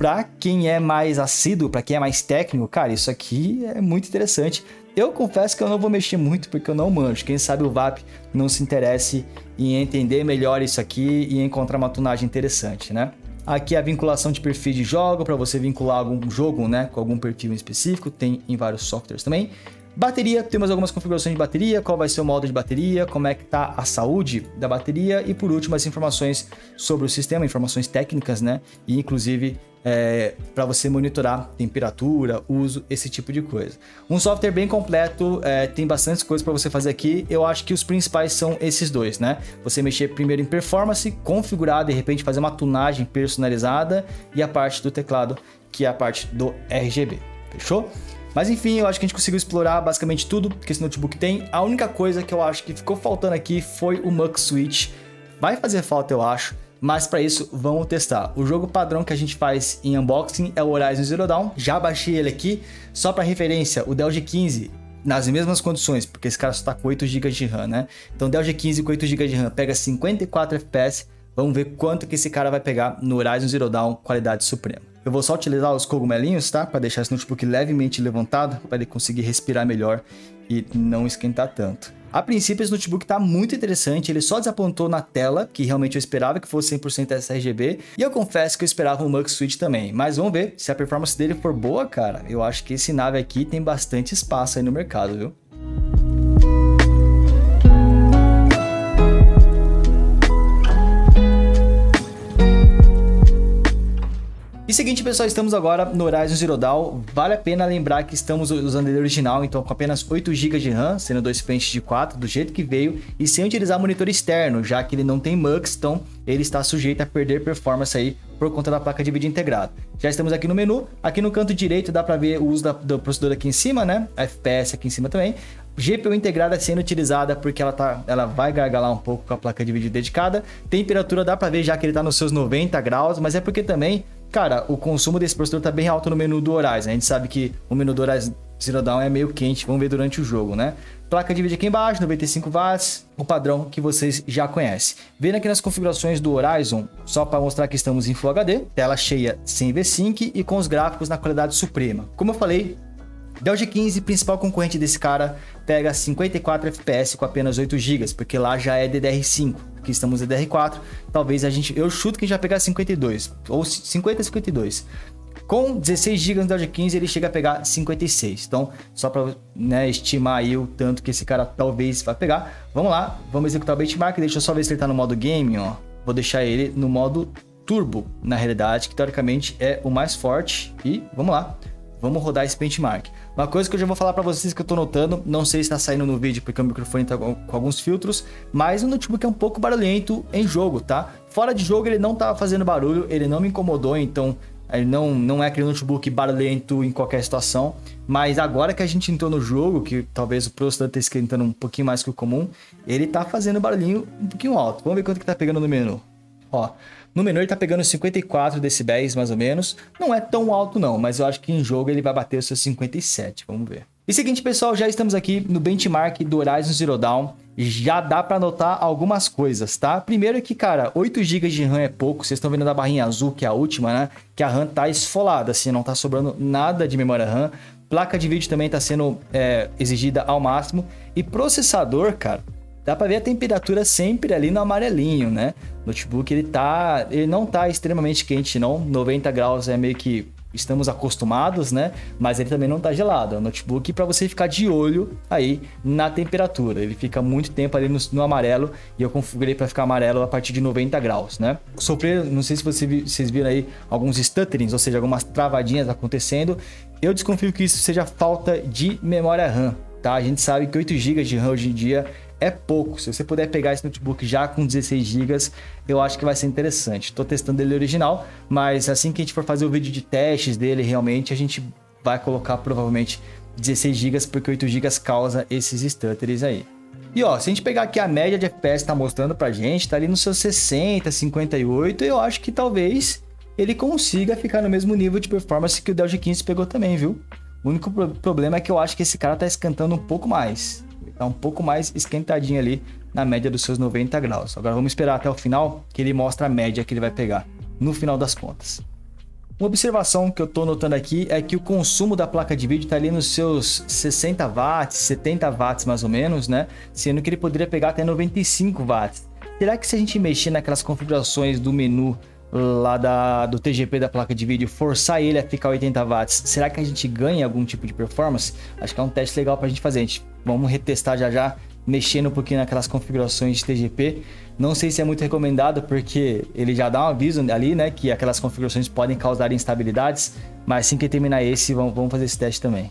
para quem é mais assíduo, para quem é mais técnico, cara, isso aqui é muito interessante. Eu confesso que eu não vou mexer muito porque eu não manjo. Quem sabe o VAP não se interesse em entender melhor isso aqui e encontrar uma tunagem interessante, né? Aqui a vinculação de perfil de jogo, para você vincular algum jogo né, com algum perfil específico, tem em vários softwares também. Bateria, temos algumas configurações de bateria, qual vai ser o modo de bateria, como é que está a saúde da bateria e por último as informações sobre o sistema, informações técnicas, né? E inclusive é, para você monitorar temperatura, uso, esse tipo de coisa. Um software bem completo, é, tem bastante coisas para você fazer aqui. Eu acho que os principais são esses dois, né? Você mexer primeiro em performance, configurar, de repente fazer uma tunagem personalizada e a parte do teclado, que é a parte do RGB. Fechou? Mas enfim, eu acho que a gente conseguiu explorar basicamente tudo que esse notebook tem. A única coisa que eu acho que ficou faltando aqui foi o Mux Switch. Vai fazer falta, eu acho mas para isso vamos testar. O jogo padrão que a gente faz em unboxing é o Horizon Zero Dawn. Já baixei ele aqui, só para referência, o Dell G15 nas mesmas condições, porque esse cara só tá com 8 GB de RAM, né? Então Dell G15 com 8 GB de RAM pega 54 FPS. Vamos ver quanto que esse cara vai pegar no Horizon Zero Dawn qualidade suprema. Eu vou só utilizar os cogumelinhos, tá? Para deixar esse notebook levemente levantado, para ele conseguir respirar melhor e não esquentar tanto. A princípio, esse notebook está muito interessante, ele só desapontou na tela, que realmente eu esperava que fosse 100% sRGB, e eu confesso que eu esperava um Mux Switch também, mas vamos ver, se a performance dele for boa, cara, eu acho que esse nave aqui tem bastante espaço aí no mercado, viu? E seguinte, pessoal, estamos agora no Horizon Zero Dawn. Vale a pena lembrar que estamos usando ele original, então com apenas 8 GB de RAM, sendo dois pentes de 4, do jeito que veio, e sem utilizar monitor externo, já que ele não tem MUX, então ele está sujeito a perder performance aí por conta da placa de vídeo integrada. Já estamos aqui no menu, aqui no canto direito dá para ver o uso da, do processador aqui em cima, né? A FPS aqui em cima também. GPU integrada sendo utilizada porque ela, tá, ela vai gargalar um pouco com a placa de vídeo dedicada. Temperatura dá para ver já que ele está nos seus 90 graus, mas é porque também Cara, o consumo desse processador tá bem alto no menu do Horizon. A gente sabe que o menu do Horizon Zero Dawn é meio quente, vamos ver durante o jogo, né? Placa de vídeo aqui embaixo, 95 watts, o padrão que vocês já conhecem. Vendo aqui nas configurações do Horizon, só para mostrar que estamos em Full HD, tela cheia sem V-Sync e com os gráficos na qualidade suprema. Como eu falei, Dell G15, principal concorrente desse cara, pega 54 FPS com apenas 8 GB, porque lá já é DDR5, aqui estamos DDR4. Talvez a gente, eu chuto que a gente vai pegar 52 ou 50 52. Com 16 GB no Dell G15 ele chega a pegar 56. Então, só para né, estimar aí o tanto que esse cara talvez vai pegar. Vamos lá, vamos executar o benchmark. Deixa eu só ver se ele está no modo game, ó. Vou deixar ele no modo turbo, na realidade, que teoricamente é o mais forte. E vamos lá. Vamos rodar esse benchmark. Uma coisa que eu já vou falar para vocês que eu tô notando, não sei se está saindo no vídeo porque o microfone tá com alguns filtros, mas o notebook é um pouco barulhento em jogo, tá? Fora de jogo ele não tava fazendo barulho, ele não me incomodou, então ele não, não é aquele notebook barulhento em qualquer situação, mas agora que a gente entrou no jogo, que talvez o processador esteja esquentando um pouquinho mais que o comum, ele tá fazendo barulhinho um pouquinho alto. Vamos ver quanto que tá pegando no menu. Ó, no menu ele tá pegando 54 decibéis, mais ou menos. Não é tão alto não, mas eu acho que em jogo ele vai bater os seus 57, vamos ver. E seguinte, pessoal, já estamos aqui no benchmark do Horizon Zero Dawn. Já dá para notar algumas coisas, tá? Primeiro é que, cara, 8 GB de RAM é pouco. Vocês estão vendo da barrinha azul, que é a última, né? Que a RAM tá esfolada, assim, não tá sobrando nada de memória RAM. Placa de vídeo também está sendo é, exigida ao máximo. E processador, cara, dá para ver a temperatura sempre ali no amarelinho, né? O notebook ele tá, ele não tá extremamente quente não, 90 graus é meio que estamos acostumados, né? Mas ele também não está gelado. É um notebook para você ficar de olho aí na temperatura. Ele fica muito tempo ali no, no amarelo e eu configurei para ficar amarelo a partir de 90 graus, né? Sofrer, não sei se você, vocês viram aí alguns stutterings, ou seja, algumas travadinhas acontecendo. Eu desconfio que isso seja falta de memória RAM, tá? A gente sabe que 8 GB de RAM hoje em dia é pouco. Se você puder pegar esse notebook já com 16 GB, eu acho que vai ser interessante. Estou testando ele original, mas assim que a gente for fazer o vídeo de testes dele, realmente a gente vai colocar provavelmente 16 GB, porque 8 GB causa esses stutters aí. E ó, se a gente pegar aqui a média de FPS tá mostrando pra gente, tá ali nos seus 60, 58, eu acho que talvez ele consiga ficar no mesmo nível de performance que o Dell G15 pegou também, viu? O único problema é que eu acho que esse cara tá escantando um pouco mais. Tá um pouco mais esquentadinho ali na média dos seus 90 graus. Agora vamos esperar até o final que ele mostra a média que ele vai pegar no final das contas. Uma observação que eu estou notando aqui é que o consumo da placa de vídeo está ali nos seus 60 watts, 70 watts mais ou menos, né? Sendo que ele poderia pegar até 95 watts. Será que se a gente mexer naquelas configurações do menu lá da, do TGP da placa de vídeo, forçar ele a ficar 80 watts, será que a gente ganha algum tipo de performance? Acho que é um teste legal para a gente fazer. A gente, vamos retestar já já, mexendo um pouquinho naquelas configurações de TGP. Não sei se é muito recomendado, porque ele já dá um aviso ali, né, que aquelas configurações podem causar instabilidades, mas assim que terminar esse, vamos, vamos fazer esse teste também.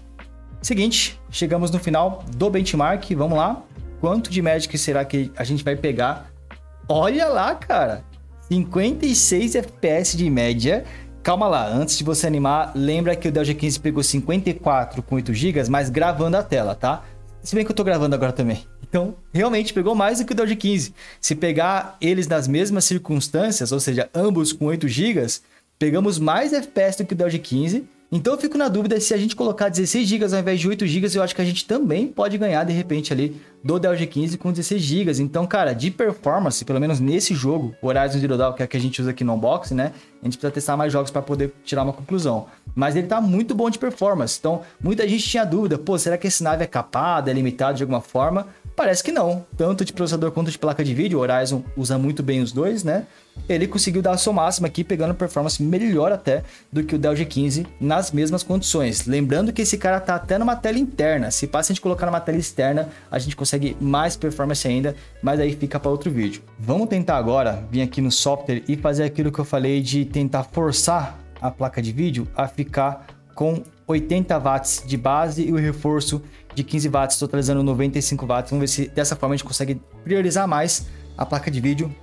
Seguinte, chegamos no final do benchmark, vamos lá. Quanto de Magic será que a gente vai pegar? Olha lá, cara! 56 FPS de média. Calma lá, antes de você animar, lembra que o Dell G15 pegou 54 com 8 GB, mas gravando a tela, tá? Se bem que eu tô gravando agora também. Então, realmente pegou mais do que o Dell G15. Se pegar eles nas mesmas circunstâncias, ou seja, ambos com 8 GB, pegamos mais FPS do que o Dell G15 então eu fico na dúvida se a gente colocar 16 GB ao invés de 8 GB, eu acho que a gente também pode ganhar de repente ali do Dell G15 com 16 GB. Então, cara, de performance, pelo menos nesse jogo, Horizon Zero Dawn, que é que a gente usa aqui no unboxing, né? A gente precisa testar mais jogos para poder tirar uma conclusão. Mas ele tá muito bom de performance. Então, muita gente tinha dúvida, pô, será que esse nave é capado, é limitado de alguma forma? Parece que não. Tanto de processador quanto de placa de vídeo, o Horizon usa muito bem os dois, né? Ele conseguiu dar a sua máxima aqui, pegando performance melhor até do que o Dell G15 nas mesmas condições. Lembrando que esse cara tá até numa tela interna. Se passa a gente colocar numa tela externa, a gente consegue mais performance ainda, mas aí fica para outro vídeo. Vamos tentar agora vir aqui no software e fazer aquilo que eu falei de tentar forçar a placa de vídeo a ficar com 80 watts de base e o reforço de 15 watts, totalizando 95 watts. Vamos ver se dessa forma a gente consegue priorizar mais a placa de vídeo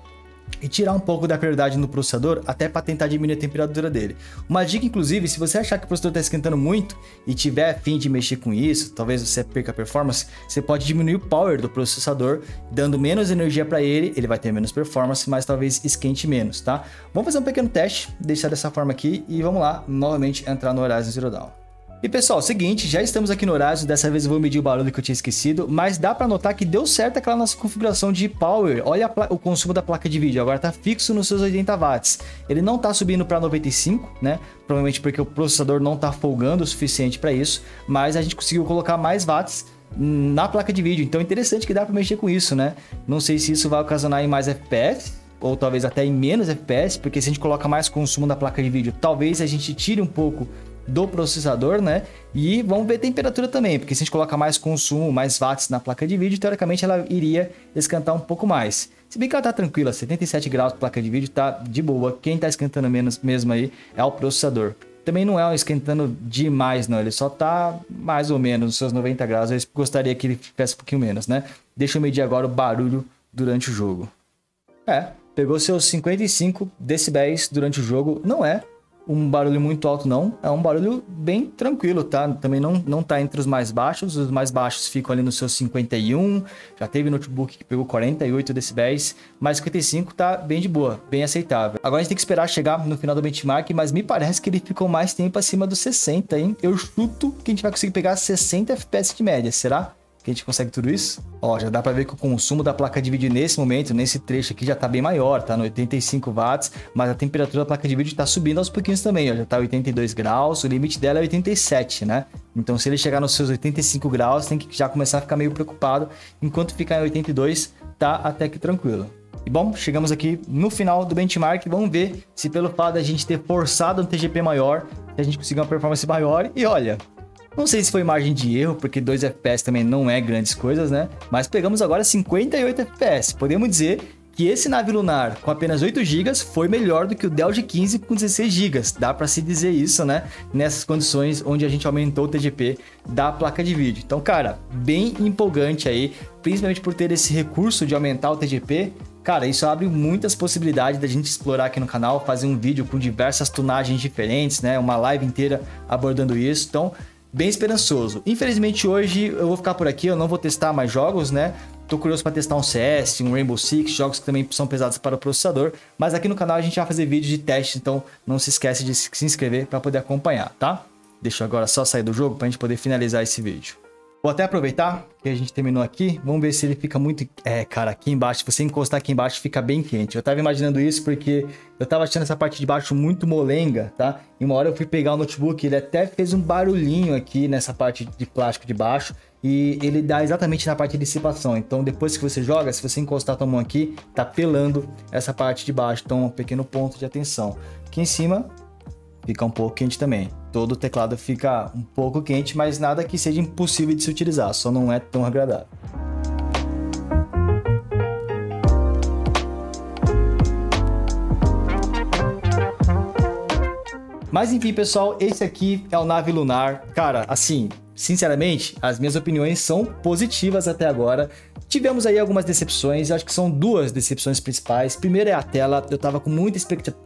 e tirar um pouco da prioridade no processador até para tentar diminuir a temperatura dele. Uma dica, inclusive, se você achar que o processador está esquentando muito e tiver fim de mexer com isso, talvez você perca performance, você pode diminuir o power do processador, dando menos energia para ele, ele vai ter menos performance, mas talvez esquente menos, tá? Vamos fazer um pequeno teste, deixar dessa forma aqui e vamos lá, novamente entrar no Horizon Zero Dawn. E pessoal, seguinte, já estamos aqui no Horizon, dessa vez eu vou medir o barulho que eu tinha esquecido, mas dá para notar que deu certo aquela nossa configuração de power. Olha o consumo da placa de vídeo, agora tá fixo nos seus 80 watts. Ele não tá subindo para 95, né? Provavelmente porque o processador não tá folgando o suficiente para isso, mas a gente conseguiu colocar mais watts na placa de vídeo. Então interessante que dá para mexer com isso, né? Não sei se isso vai ocasionar em mais FPS, ou talvez até em menos FPS, porque se a gente coloca mais consumo da placa de vídeo, talvez a gente tire um pouco do processador, né? E vamos ver temperatura também, porque se a gente colocar mais consumo, mais watts na placa de vídeo, teoricamente ela iria esquentar um pouco mais. Se bem que ela tá tranquila, 77 graus placa de vídeo tá de boa. Quem tá esquentando menos mesmo aí é o processador. Também não é um esquentando demais, não. Ele só tá mais ou menos nos seus 90 graus. Eu gostaria que ele ficasse um pouquinho menos, né? Deixa eu medir agora o barulho durante o jogo. É, pegou seus 55 decibéis durante o jogo. Não é um barulho muito alto, não. É um barulho bem tranquilo, tá? Também não, não tá entre os mais baixos. Os mais baixos ficam ali nos seus 51. Já teve notebook que pegou 48 decibéis. Mas 55 tá bem de boa, bem aceitável. Agora a gente tem que esperar chegar no final do benchmark, mas me parece que ele ficou mais tempo acima dos 60, hein? Eu chuto que a gente vai conseguir pegar 60 FPS de média, será? Que a gente consegue tudo isso. Ó, já dá para ver que o consumo da placa de vídeo nesse momento, nesse trecho aqui, já tá bem maior, tá no 85 watts, mas a temperatura da placa de vídeo tá subindo aos pouquinhos também, ó, já tá 82 graus, o limite dela é 87, né? Então, se ele chegar nos seus 85 graus, tem que já começar a ficar meio preocupado. Enquanto ficar em 82, tá até que tranquilo. E bom, chegamos aqui no final do benchmark. Vamos ver se pelo fato da gente ter forçado um TGP maior, a gente conseguiu uma performance maior. E olha, não sei se foi margem de erro, porque 2 FPS também não é grandes coisas, né? Mas pegamos agora 58 FPS. Podemos dizer que esse nave lunar com apenas 8 GB foi melhor do que o Dell G15 com 16 GB. Dá para se dizer isso, né? Nessas condições onde a gente aumentou o TGP da placa de vídeo. Então, cara, bem empolgante aí, principalmente por ter esse recurso de aumentar o TGP. Cara, isso abre muitas possibilidades da gente explorar aqui no canal, fazer um vídeo com diversas tunagens diferentes, né? Uma live inteira abordando isso. Então, bem esperançoso. Infelizmente hoje eu vou ficar por aqui, eu não vou testar mais jogos, né? Tô curioso para testar um CS, um Rainbow Six, jogos que também são pesados para o processador, mas aqui no canal a gente vai fazer vídeos de teste, então não se esquece de se inscrever para poder acompanhar, tá? Deixa eu agora só sair do jogo para a gente poder finalizar esse vídeo. Vou até aproveitar que a gente terminou aqui. Vamos ver se ele fica muito... É, cara, aqui embaixo, se você encostar aqui embaixo, fica bem quente. Eu tava imaginando isso porque eu tava achando essa parte de baixo muito molenga, tá? E uma hora eu fui pegar o notebook, ele até fez um barulhinho aqui nessa parte de plástico de baixo. E ele dá exatamente na parte de dissipação. Então, depois que você joga, se você encostar a tua mão aqui, tá pelando essa parte de baixo. Então, um pequeno ponto de atenção. Aqui em cima, fica um pouco quente também. Todo o teclado fica um pouco quente, mas nada que seja impossível de se utilizar, só não é tão agradável. Mas enfim, pessoal, esse aqui é o Nave Lunar. Cara, assim, sinceramente, as minhas opiniões são positivas até agora. Tivemos aí algumas decepções, acho que são duas decepções principais. Primeiro é a tela, eu tava com muita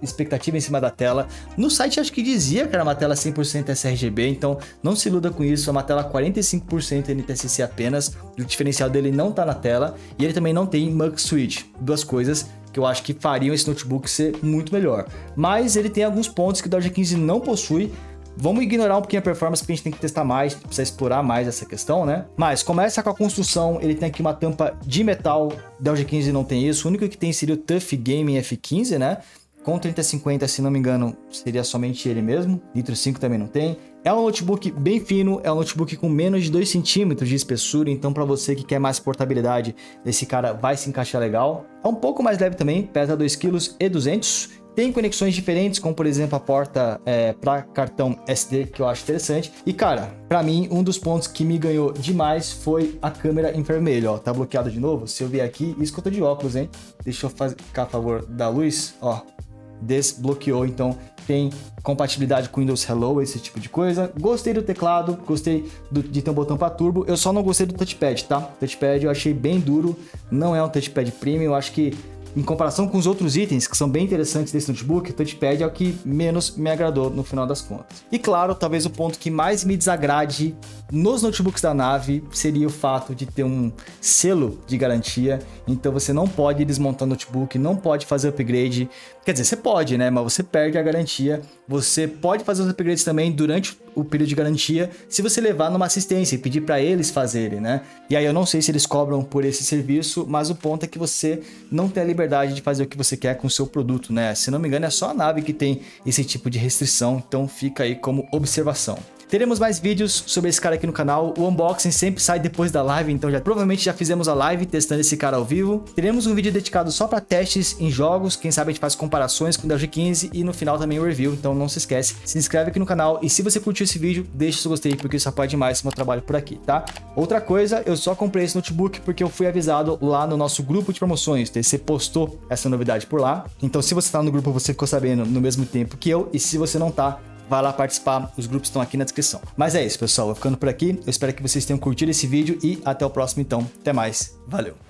expectativa em cima da tela. No site acho que dizia que era uma tela 100% sRGB, então não se iluda com isso, é uma tela 45% NTSC apenas. O diferencial dele não tá na tela e ele também não tem Mux Switch, duas coisas que eu acho que fariam esse notebook ser muito melhor. Mas ele tem alguns pontos que o Dodge 15 não possui, Vamos ignorar um pouquinho a performance porque a gente tem que testar mais, precisa explorar mais essa questão, né? Mas começa com a construção, ele tem aqui uma tampa de metal, Dell G15 não tem isso, o único que tem seria o Tough Gaming F15, né? Com 3050, se não me engano, seria somente ele mesmo. Nitro 5 também não tem. É um notebook bem fino, é um notebook com menos de 2 centímetros de espessura, então para você que quer mais portabilidade, esse cara vai se encaixar legal. É um pouco mais leve também, pesa 2,2 kg e 200 tem conexões diferentes, como por exemplo a porta é, para cartão SD, que eu acho interessante. E cara, para mim, um dos pontos que me ganhou demais foi a câmera infravermelho, ó. Tá bloqueado de novo? Se eu vier aqui, isso que eu tô de óculos, hein? Deixa eu ficar a favor da luz, ó. Desbloqueou, então tem compatibilidade com Windows Hello, esse tipo de coisa. Gostei do teclado, gostei do, de ter um botão para turbo. Eu só não gostei do touchpad, tá? Touchpad eu achei bem duro, não é um touchpad premium. Eu acho que em comparação com os outros itens que são bem interessantes desse notebook, o touchpad é o que menos me agradou no final das contas. E claro, talvez o ponto que mais me desagrade nos notebooks da nave seria o fato de ter um selo de garantia, então você não pode desmontar o notebook, não pode fazer upgrade. Quer dizer, você pode, né? Mas você perde a garantia. Você pode fazer os upgrades também durante o período de garantia se você levar numa assistência e pedir para eles fazerem, né? E aí eu não sei se eles cobram por esse serviço, mas o ponto é que você não tem a liberdade de fazer o que você quer com o seu produto, né? Se não me engano, é só a nave que tem esse tipo de restrição, então fica aí como observação. Teremos mais vídeos sobre esse cara aqui no canal. O unboxing sempre sai depois da live, então já provavelmente já fizemos a live testando esse cara ao vivo. Teremos um vídeo dedicado só para testes em jogos, quem sabe a gente faz comparações com o Dell G15 e no final também o review, então não se esquece. Se inscreve aqui no canal e se você curtiu esse vídeo, deixa seu gostei, porque isso apoia demais o meu trabalho por aqui, tá? Outra coisa, eu só comprei esse notebook porque eu fui avisado lá no nosso grupo de promoções, você postou essa novidade por lá. Então se você tá no grupo, você ficou sabendo no mesmo tempo que eu, e se você não tá, vai lá participar, os grupos estão aqui na descrição. Mas é isso, pessoal, vou ficando por aqui. Eu espero que vocês tenham curtido esse vídeo e até o próximo então. Até mais, valeu!